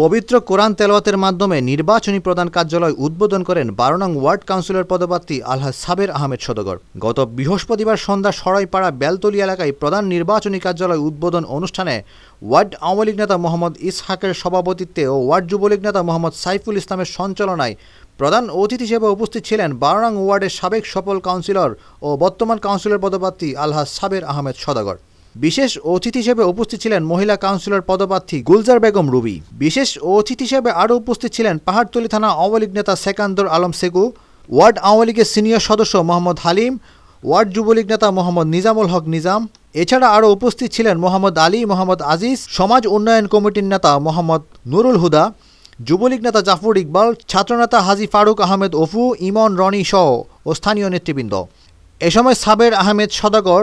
পবিত্র কোরআন তেলাওয়াতের মাধ্যমে নির্বাচনী প্রধান কার্যালয় উদ্বোধন করেন বারো নং ওয়ার্ড কাউন্সিলর পদপ্রার্থী আলহাজ সাবের আহমেদ সদগর। গত বৃহস্পতিবার সন্ধ্যা সরাইপাড়া বেলতলি এলাকায় প্রধান নির্বাচনী কার্যালয় উদ্বোধন অনুষ্ঠানে ওয়ার্ড আওয়ামী লীগ নেতা মোহাম্মদ ইসহাকের সভাপতিত্বে ও ওয়ার্ড যুবলীগ নেতা মোহাম্মদ সাইফুল ইসলামের সঞ্চালনায় প্রধান অতিথি হিসেবে উপস্থিত ছিলেন বারো নং ওয়ার্ডের সাবেক সফল কাউন্সিলর ও বর্তমান কাউন্সিলর পদপ্রার্থী আলহাজ সাবের আহমেদ সদাগর। বিশেষ অতিথি হিসেবে উপস্থিত ছিলেন মহিলা কাউন্সিলর পদপ্রার্থী গুলজার বেগম রুবি। বিশেষ অতিথি হিসেবে আরও উপস্থিত ছিলেন পাহাড়তলী থানা আওয়ামী লীগ নেতা সেকান্দর আলম সেগু, ওয়ার্ড আওয়ামী লীগের সিনিয়র সদস্য মোহাম্মদ হালিম, ওয়ার্ড যুবলীগ নেতা মোহাম্মদ নিজামুল হক নিজাম। এছাড়া আরও উপস্থিত ছিলেন মোহাম্মদ আলী, মোহাম্মদ আজিজ, সমাজ উন্নয়ন কমিটির নেতা মোহাম্মদ নুরুল হুদা, যুবলীগ নেতা জাফর ইকবাল, ছাত্রনেতা হাজি ফারুক আহমেদ অফু ইমন রনি সহ ও স্থানীয় নেতৃবৃন্দ। এ সময় সাবের আহমেদ সদাগর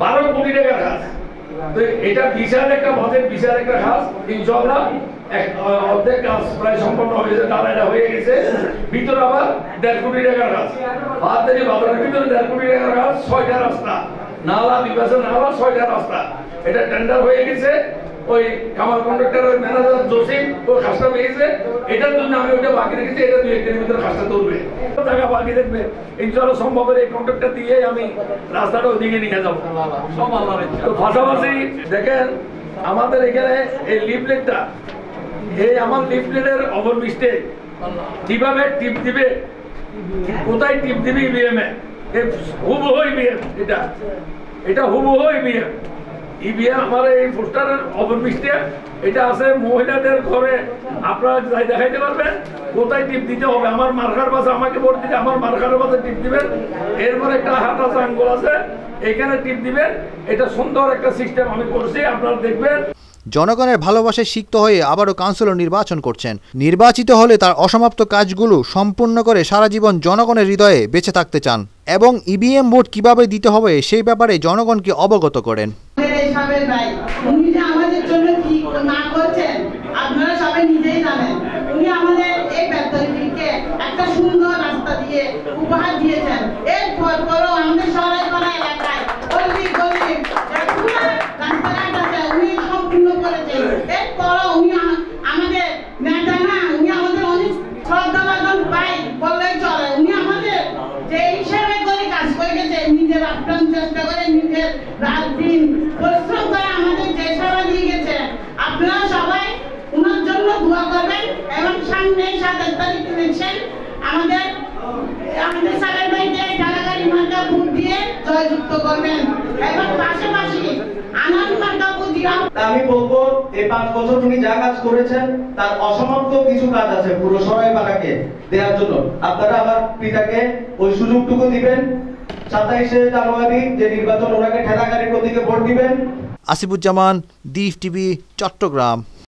বারো কোটি টাকার খাস তো এটা বিশাল একটা মতের বিশাল একটা ঘাস কিন্তু আমরা অর্ধেক কাজ প্রায় সম্পন্ন হয়েছে ডালাইটা হয়ে গেছে। ভিতরে আবার দেড় কোটি টাকার কাজ। ভাতের বাজারের ভিতরে দেড় কোটি টাকার কাজ, ছয়টা রাস্তা। নালা, বিভাজন নালা, ছয়টা রাস্তা। এটা টেন্ডার হয়ে গেছে। ওই কামাল কন্ডাক্টরের ম্যানেজার জসিম ওই কাজটা পেয়েছে এটার জন্য আমি ওইটা বাকি রেখেছি, এটা দুই একদিনের ভিতরে কাজটা তুলবে। টাকা বাকি দেখবে। সম্ভব এই কন্ট্রাক্টটা দিয়ে আমি রাস্তাটা ওইদিকে নিয়ে যাব। তো পাশাপাশি দেখেন, আমাদের এখানে এই লিফলেটটা এই আমার লিফলেটের ওভারব্রিজটে কীভাবে টিপ দিবে? কোথায় টিপ দিবি? ইভিএম এ। হুবহু ইভিএম এটা। এটা হুবহু ইভিএম ইভিএম আমার এই ওভারব্রিজটে এটা আছে মহিলাদের ঘরে। আপনারা দেখাইতে পারবেন, কোথায় টিপ দিতে হবে? আমার মার্কার পাশে আমাকে ভোট দিতে আমার পাশে টিপ দিবেন। একটা হাত আছে, আঙ্গুল আছে, এখানে টিপ দিবেন। এটা সুন্দর একটা সিস্টেম আমি করছি, আপনারা দেখবেন। জনগণের ভালোবাসায় সিক্ত হয়ে আবারও কাউন্সিলর নির্বাচন করছেন। নির্বাচিত হলে তার অসমাপ্ত কাজগুলো সম্পূর্ণ করে সারা জীবন জনগণের হৃদয়ে বেঁচে থাকতে চান। এবং ইভিএম ভোট কীভাবে দিতে হবে সেই ব্যাপারে জনগণকে অবগত করেন। সাবের ভাই। উনি যে আমাদের জন্য কি না করছেন, আপনারা সবাই নিজেই জানেন। উনি আমাদের এই বেতনকে একটা সুন্দর রাস্তা দিয়ে উপহার দিয়েছেন। এর পর পরও আমাদের সরাইপাড়া এলাকায় বললেই চলে। উনি আমাদের হিসেবে করে কাজ করে নিজের আপ্রাণ চেষ্টা করে নিজের রাত দিন পরিশ্রম করে আমাদের যে সেবা দিয়ে গেছে আপনারা সবাই ওনার জন্য দোয়া করবেন এবং সামনে সাতাশ তারিখ ইলেকশন আমাদের আমাদের সালের ভাইকে গালাগাড়ি মার্কা ভোট দিয়ে জয়যুক্ত করবেন। এবং পাশাপাশি আনন্দ মার্কা ভোট আমি বলব এই পাঁচ বছর উনি যা কাজ করেছেন তার অসমাপ্ত কিছু কাজ আছে পুরো সরাইপাড়াকে দেওয়ার জন্য। আপনারা আমার পিতাকে ওই সুযোগটুকু দিবেন। সাতাইশে জানুয়ারি যে নির্বাচন ওনাকে ঠেলাগাড়ির প্রতীকে ভোট দিবেন। আসিফুজ্জামান দ্বীপ টিভি চট্টগ্রাম।